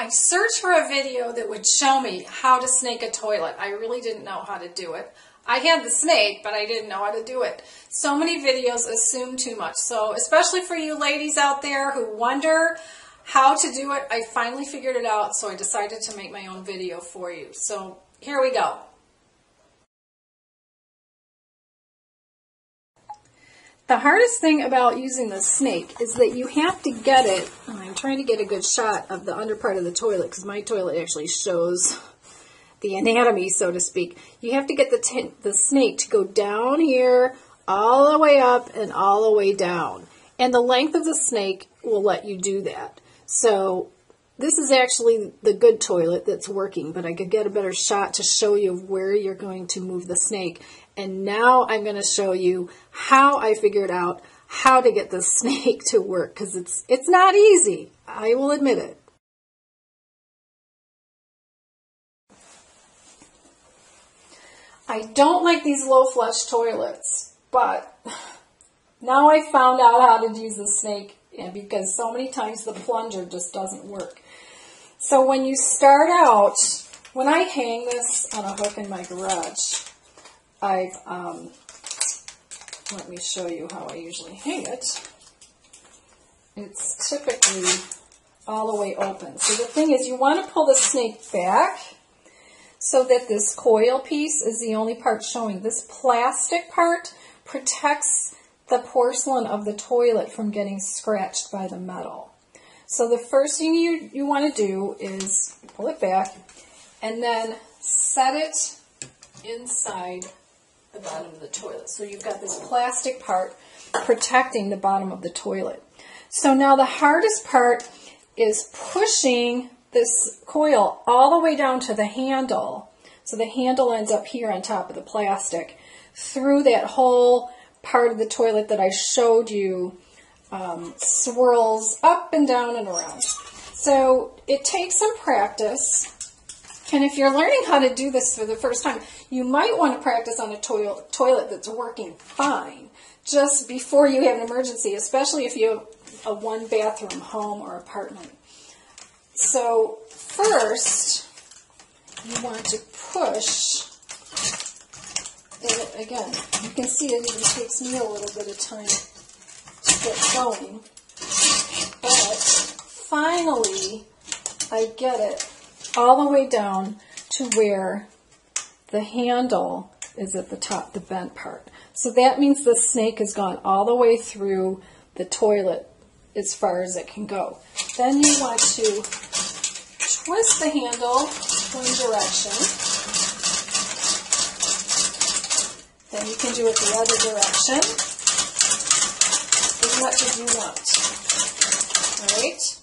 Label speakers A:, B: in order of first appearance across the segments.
A: I searched for a video that would show me how to snake a toilet. I really didn't know how to do it. I had the snake, but I didn't know how to do it. So many videos assume too much. So especially for you ladies out there who wonder how to do it, I finally figured it out, so I decided to make my own video for you. So here we go. The hardest thing about using the snake is that you have to get it, I'm trying to get a good shot of the under part of the toilet because my toilet actually shows the anatomy, so to speak. You have to get the, the snake to go down here, all the way up, and all the way down. And the length of the snake will let you do that. So this is actually the good toilet that's working, but I could get a better shot to show you where you're going to move the snake. And now I'm going to show you how I figured out how to get the snake to work because it's it's not easy. I will admit it. I don't like these low flush toilets, but now I found out how to use the snake because so many times the plunger just doesn't work. So when you start out, when I hang this on a hook in my garage, I've, um, let me show you how I usually hang it. It's typically all the way open. So the thing is, you want to pull the snake back so that this coil piece is the only part showing. This plastic part protects the porcelain of the toilet from getting scratched by the metal. So the first thing you, you want to do is pull it back and then set it inside the bottom of the toilet. So you've got this plastic part protecting the bottom of the toilet. So now the hardest part is pushing this coil all the way down to the handle. So the handle ends up here on top of the plastic through that whole part of the toilet that I showed you um, swirls up and down and around. So it takes some practice. And if you're learning how to do this for the first time, you might want to practice on a to toilet that's working fine just before you have an emergency, especially if you have a one bathroom home or apartment. So first, you want to push it again. You can see it even takes me a little bit of time get going. But finally, I get it all the way down to where the handle is at the top, the bent part. So that means the snake has gone all the way through the toilet as far as it can go. Then you want to twist the handle one direction. Then you can do it the other direction much as you want. Alright?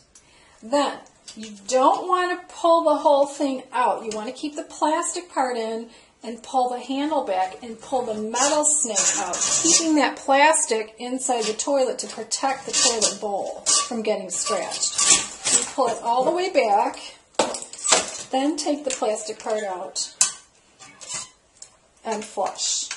A: Then, you don't want to pull the whole thing out. You want to keep the plastic part in and pull the handle back and pull the metal snake out, keeping that plastic inside the toilet to protect the toilet bowl from getting scratched. You pull it all the way back, then take the plastic part out and flush.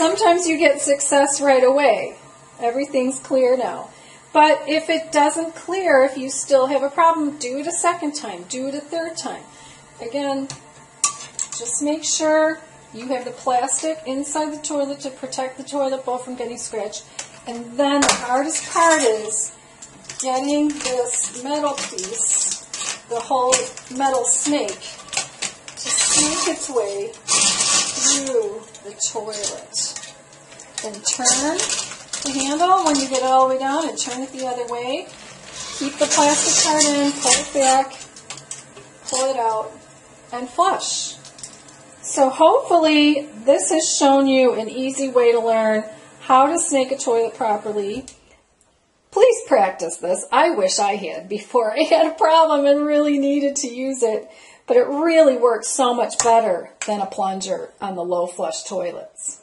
A: Sometimes you get success right away. Everything's clear now. But if it doesn't clear, if you still have a problem, do it a second time. Do it a third time. Again, just make sure you have the plastic inside the toilet to protect the toilet bowl from getting scratched. And then the hardest part is getting this metal piece, the whole metal snake, to snake its way through the toilet. Then turn the handle when you get it all the way down and turn it the other way. Keep the plastic part in, pull it back, pull it out, and flush. So hopefully this has shown you an easy way to learn how to snake a toilet properly. Please practice this. I wish I had before I had a problem and really needed to use it but it really works so much better than a plunger on the low flush toilets.